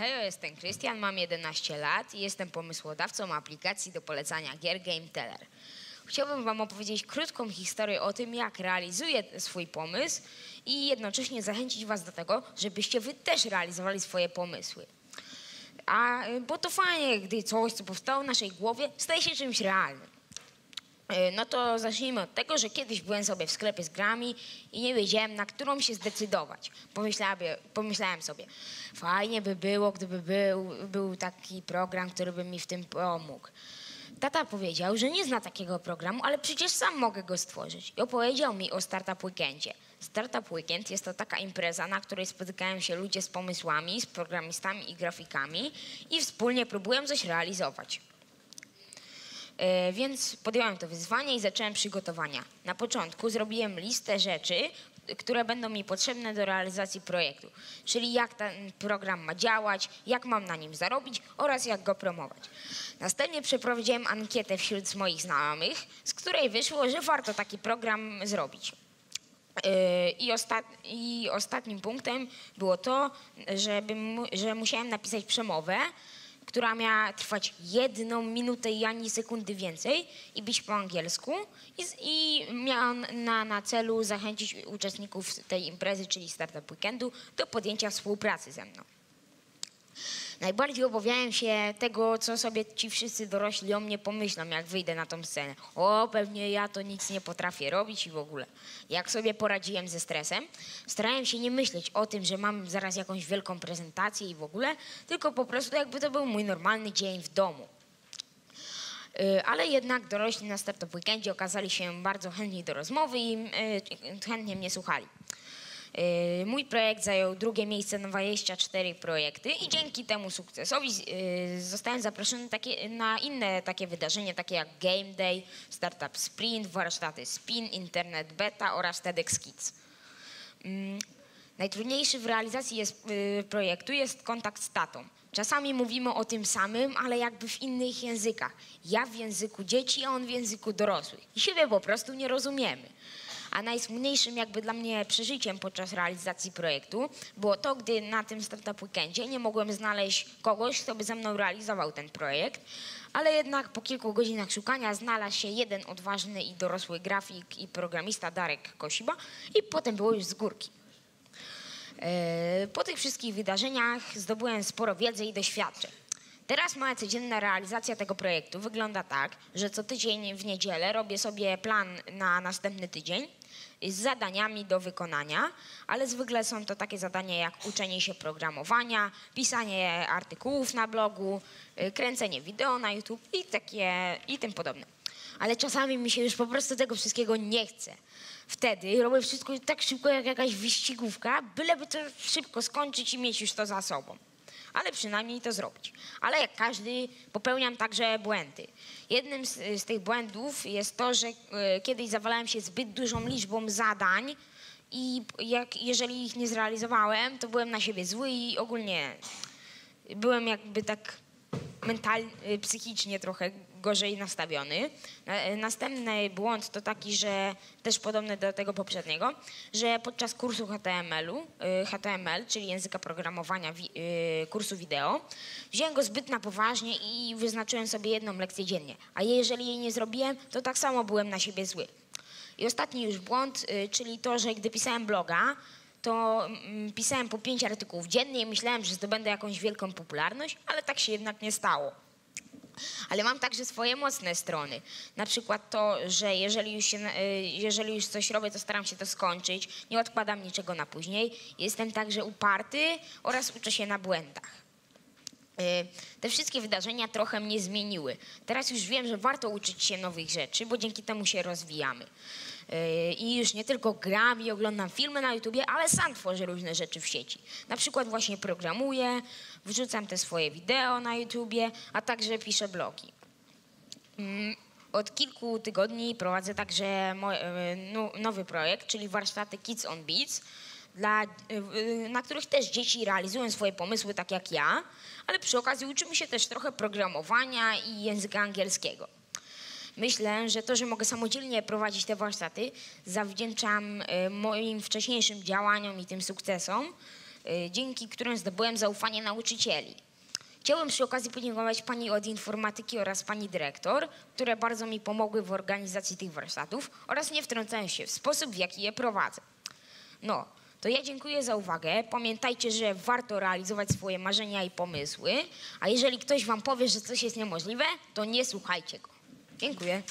Hej, jestem Krystian, mam 11 lat i jestem pomysłodawcą aplikacji do polecania gier Game Teller. Chciałbym Wam opowiedzieć krótką historię o tym, jak realizuję swój pomysł i jednocześnie zachęcić Was do tego, żebyście Wy też realizowali swoje pomysły. A, y, bo to fajnie, gdy coś, co powstało w naszej głowie, staje się czymś realnym. Y, No to zacznijmy od tego, że kiedyś byłem sobie w sklepie z grami i nie wiedziałem, na którą się zdecydować. Pomyślałem, pomyślałem sobie, fajnie by było, gdyby był, był taki program, który by mi w tym pomógł. Tata powiedział, że nie zna takiego programu, ale przecież sam mogę go stworzyć. I opowiedział mi o Startup Weekendzie. Startup Weekend jest to taka impreza, na której spotykają się ludzie z pomysłami, z programistami i grafikami i wspólnie próbują coś realizować. E, Więc podjąłem to wyzwanie i zacząłem przygotowania. Na początku zrobiłem listę rzeczy, które będą mi potrzebne do realizacji projektu, czyli jak ten program ma działać, jak mam na nim zarobić oraz jak go promować. Następnie przeprowadziłem ankietę wśród moich znajomych, z której wyszło, że warto taki program zrobić. Yy, I, ostat, I ostatnim punktem było to, że musiałem napisać przemowę, która miała trwać jedną minutę i ani sekundy więcej i być po angielsku i, i miała na, na celu zachęcić uczestników tej imprezy, czyli Startup Weekendu, do podjęcia współpracy ze mną. Najbardziej obawiałem się tego, co sobie ci wszyscy dorośli o mnie pomyślą, jak wyjdę na tą scenę. O, pewnie ja to nic nie potrafię robić i w ogóle. Jak sobie poradziłem ze stresem, starałem się nie myśleć o tym, że mam zaraz jakąś wielką prezentację i w ogóle, tylko po prostu jakby to był mój normalny dzień w domu. Y, Ale jednak dorośli na Startup Weekendzie okazali się bardzo chętni do rozmowy i y, chętnie mnie słuchali. Y, Mój projekt zajął drugie miejsce na 24 projekty i dzięki temu sukcesowi y, zostałem zaproszony takie, na inne takie wydarzenia, takie jak Game Day, Startup Sprint, warsztaty Spin, Internet Beta oraz TEDx Kids. Mm, Najtrudniejszy w realizacji jest, y, projektu jest kontakt z tatą. Czasami mówimy o tym samym, ale jakby w innych językach. Ja w języku dzieci, a on w języku dorosłych. I siebie po prostu nie rozumiemy. A najsmutniejszym jakby dla mnie przeżyciem podczas realizacji projektu było to, gdy na tym Startup Weekendzie nie mogłem znaleźć kogoś, kto by ze mną realizował ten projekt, ale jednak po kilku godzinach szukania znalazł się jeden odważny i dorosły grafik i programista Darek Kosiba i potem było już z górki. E, Po tych wszystkich wydarzeniach zdobyłem sporo wiedzy i doświadczeń. Teraz moja codzienna realizacja tego projektu wygląda tak, że co tydzień w niedzielę robię sobie plan na następny tydzień z zadaniami do wykonania, ale zwykle są to takie zadania jak uczenie się programowania, pisanie artykułów na blogu, y, kręcenie wideo na YouTube i takie i tym podobne. Ale czasami mi się już po prostu tego wszystkiego nie chce. Wtedy robię wszystko tak szybko jak jakaś wyścigówka, byleby to szybko skończyć i mieć już to za sobą. Ale przynajmniej to zrobić. Ale jak każdy, popełniam także błędy. Jednym z, z tych błędów jest to, że e, kiedyś zawalałem się zbyt dużą liczbą zadań i jak, jeżeli ich nie zrealizowałem, to byłem na siebie zły i ogólnie byłem jakby tak mentalnie, psychicznie trochę gorzej nastawiony. Na- Następny błąd to taki, że też podobny do tego poprzedniego, że podczas kursu HTML-u, y, HTML, czyli języka programowania y, kursu wideo, wziąłem go zbyt na poważnie i wyznaczyłem sobie jedną lekcję dziennie. A jeżeli jej nie zrobiłem, to tak samo byłem na siebie zły. I ostatni już błąd, y, czyli to, że gdy pisałem bloga, to mm, pisałem po pięć artykułów dziennie i myślałem, że zdobędę jakąś wielką popularność, ale tak się jednak nie stało. Ale mam także swoje mocne strony. Na przykład to, że jeżeli już, się, y, jeżeli już coś robię, to staram się to skończyć, nie odkładam niczego na później. Jestem także uparty oraz uczę się na błędach. Y, Te wszystkie wydarzenia trochę mnie zmieniły. Teraz już wiem, że warto uczyć się nowych rzeczy, bo dzięki temu się rozwijamy. Y, I już nie tylko gram i oglądam filmy na YouTubie, ale sam tworzę różne rzeczy w sieci. Na przykład właśnie programuję, wrzucam te swoje wideo na YouTubie, a także piszę blogi. Mm, Od kilku tygodni prowadzę także e, nowy projekt, czyli warsztaty Kids on Beats, dla, e, na których też dzieci realizują swoje pomysły tak jak ja, ale przy okazji uczymy się też trochę programowania i języka angielskiego. Myślę, że to, że mogę samodzielnie prowadzić te warsztaty, zawdzięczam e, moim wcześniejszym działaniom i tym sukcesom, y, dzięki którym zdobyłem zaufanie nauczycieli. Chciałem przy okazji podziękować pani od informatyki oraz pani dyrektor, które bardzo mi pomogły w organizacji tych warsztatów oraz nie wtrącają się w sposób, w jaki je prowadzę. No, to ja dziękuję za uwagę. Pamiętajcie, że warto realizować swoje marzenia i pomysły, a jeżeli ktoś wam powie, że coś jest niemożliwe, to nie słuchajcie go. Dziękuję.